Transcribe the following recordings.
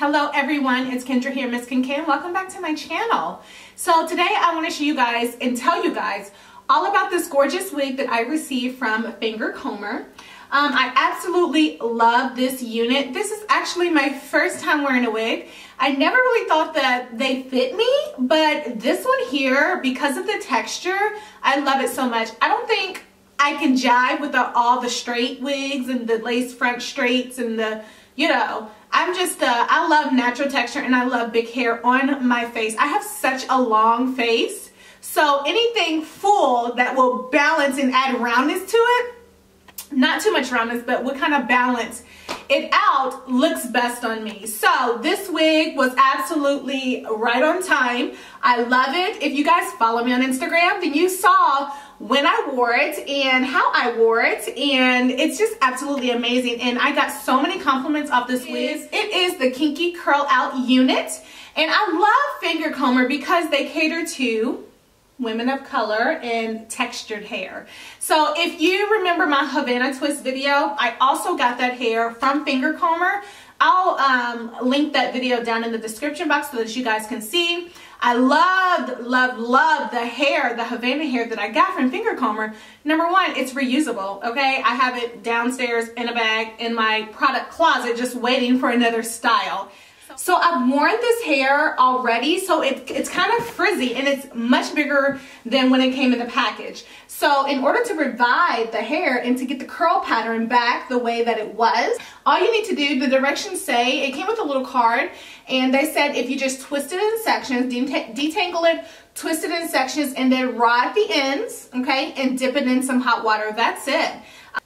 Hello everyone, it's Kendra here, Miss KenK and welcome back to my channel. So today I want to show you guys and tell you guys all about this gorgeous wig that I received from Fingercomber. Um, I absolutely love this unit. This is actually my first time wearing a wig. I never really thought that they fit me, but this one here, because of the texture, I love it so much. I don't think I can jive with the, all the straight wigs and the lace front straights and the, you know, I'm just, uh, I love natural texture and I love big hair on my face. I have such a long face. So anything full that will balance and add roundness to it, not too much roundness, but what kind of balance it out looks best on me. So this wig was absolutely right on time. I love it. If you guys follow me on Instagram, then you saw when I wore it and how I wore it and it's just absolutely amazing and I got so many compliments off this wig. It is the Kinky Kurl Out unit and I love Fingercomber because they cater to women of color and textured hair. So if you remember my Havana twist video, I also got that hair from Fingercomber. I'll um, link that video down in the description box so that you guys can see. I loved, loved, loved the hair, the Havana hair that I got from Fingercomber. Number one, it's reusable, okay? I have it downstairs in a bag in my product closet just waiting for another style. So I've worn this hair already, so it, it's kind of frizzy and it's much bigger than when it came in the package. So in order to revive the hair and to get the curl pattern back the way that it was, all you need to do, the directions say, it came with a little card, and they said if you just twist it in sections, detangle it, twist it in sections, and then rod the ends, okay, and dip it in some hot water. That's it.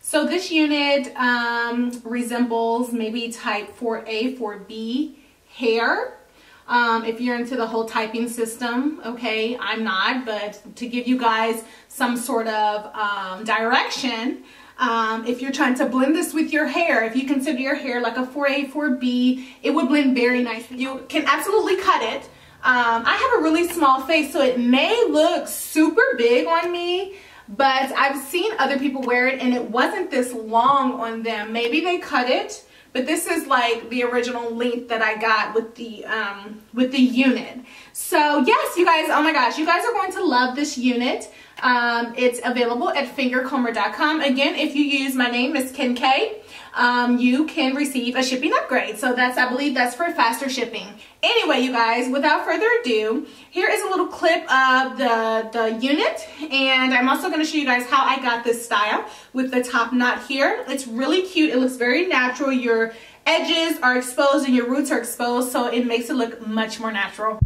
So this unit um, resembles maybe type 4A, 4B hair. Um, if you're into the whole typing system, okay, I'm not, but to give you guys some sort of um, direction, um, if you're trying to blend this with your hair, if you consider your hair like a 4A, 4B, it would blend very nicely. You can absolutely cut it. Um, I have a really small face, so it may look super big on me, but I've seen other people wear it and it wasn't this long on them. Maybe they cut it but this is like the original length that I got with the um, with the unit. So yes, you guys, oh my gosh, you guys are going to love this unit. Um, it's available at fingercomber.com. Again, if you use my name, Miss Ken K, um, you can receive a shipping upgrade. So that's, I believe that's for faster shipping. Anyway, you guys, without further ado, here is a little clip of the, the unit. And I'm also going to show you guys how I got this style with the top knot here. It's really cute. It looks very natural. Your edges are exposed and your roots are exposed. So it makes it look much more natural.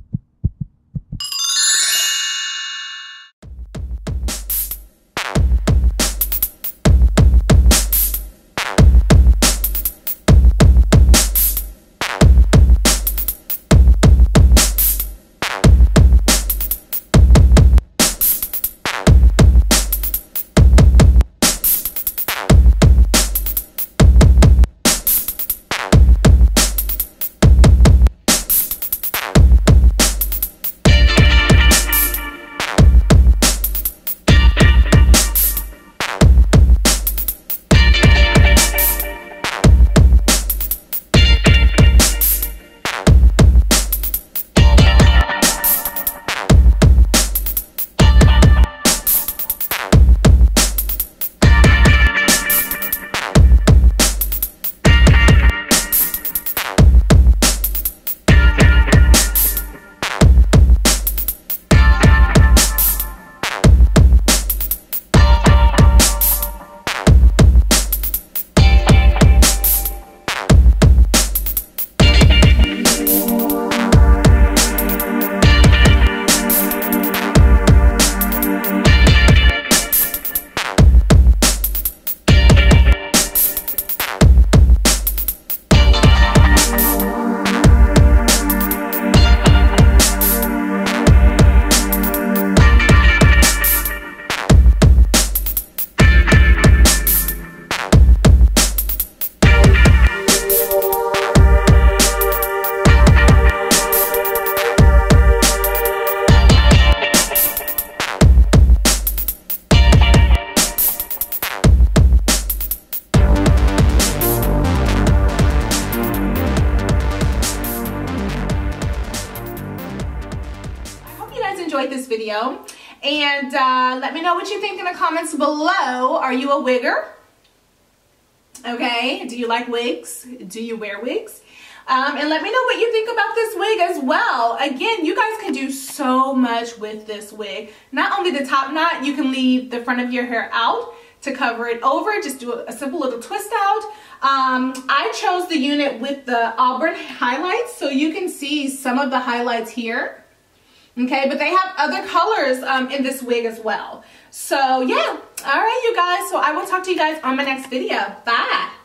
Enjoyed this video. And uh, let me know what you think in the comments below. Are you a wigger? Okay, do you like wigs? Do you wear wigs? Um, and let me know what you think about this wig as well. Again, you guys can do so much with this wig. Not only the top knot, you can leave the front of your hair out to cover it over. Just do a, simple little twist out. Um, I chose the unit with the auburn highlights, so you can see some of the highlights here. Okay, but they have other colors um, in this wig as well. So yeah, all right, you guys. So I will talk to you guys on my next video. Bye.